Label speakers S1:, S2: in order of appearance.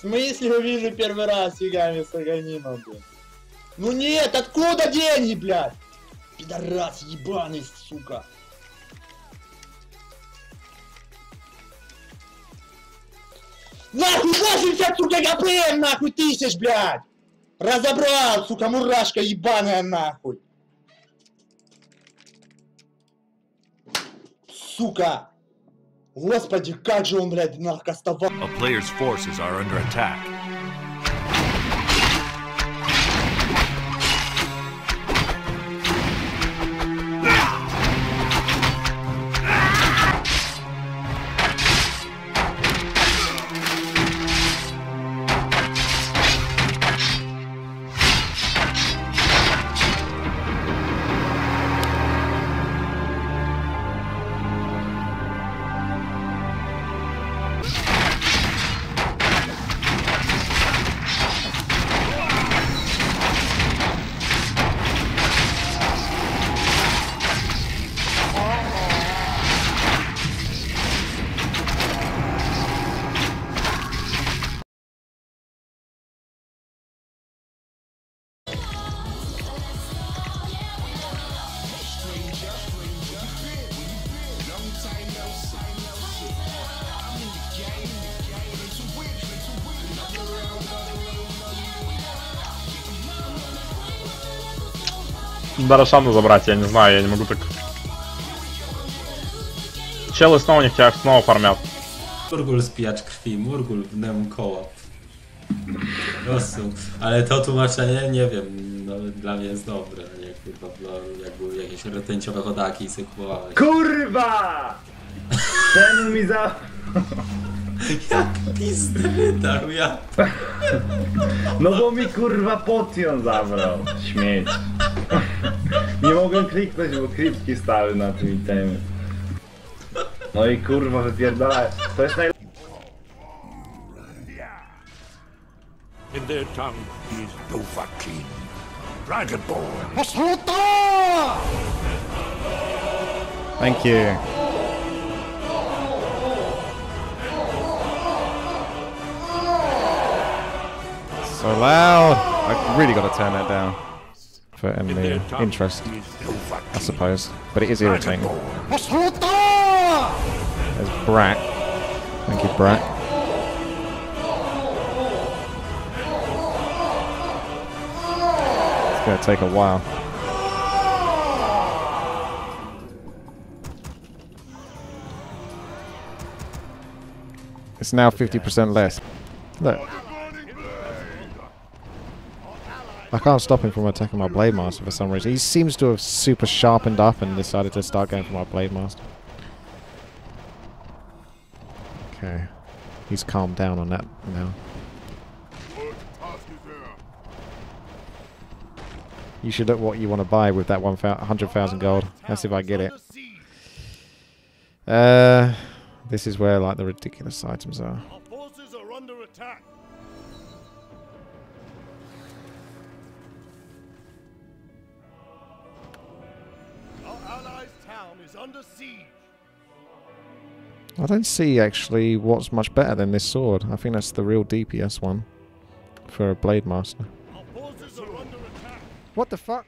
S1: смысле увижу первый раз фигами с блин? Ну нет, откуда деньги, блядь? Пидорас ебаный, сука. Нахуй 80, сука, ГПМ, нахуй, тысяч, блядь! Разобрал, сука, мурашка ебаная, нахуй! Сука! Господи, как же он, блядь, накастовал!
S2: A player's forces are under attack.
S3: Надо Рошану забрать, я не знаю, я не могу так... Челы снова не тебя снова фармят.
S4: Murgul spijacz krwi, Murgul w pneumu koła. Rosu. Ale to tłumaczenie, nie wiem, no, dla mnie jest dobre, nie kurwa, dla, jak były jakieś rtęciowe chodaki i sobie kupowałeś.
S5: Kurwa! Ten mi za...
S4: Jak pizdy wydał, ja...
S5: No bo mi kurwa potion zabrał. Śmieć. Nie mogłem kliknąć, bo stały na tym itemie. No i kurwa wypierdalałem. To jest.
S2: In their tongue is Dovahkiin, Dragonborn.
S6: Thank you. So loud. I really got to turn that down for um,
S2: In
S6: enemy
S2: their uh, tongue
S6: interest, I suppose. But it is irritating.
S2: Dragonborn.
S6: There's Brat. Thank you, Brack. It's going to take a while. It's now 50% less. Look. I can't stop him from attacking my Blade Master for some reason. He seems to have super sharpened up and decided to start going for my Blade Master. Okay. He's calmed down on that now. You should look what you want to buy with that 100,000 gold. Let's see if I get it. Uh, this is where like the ridiculous items are.
S2: Our forces are under attack. Is under siege.
S6: I don't see actually what's much better than this sword. I think that's the real DPS one for a Blade Master.
S2: Our forces are under attack.
S6: What the fuck?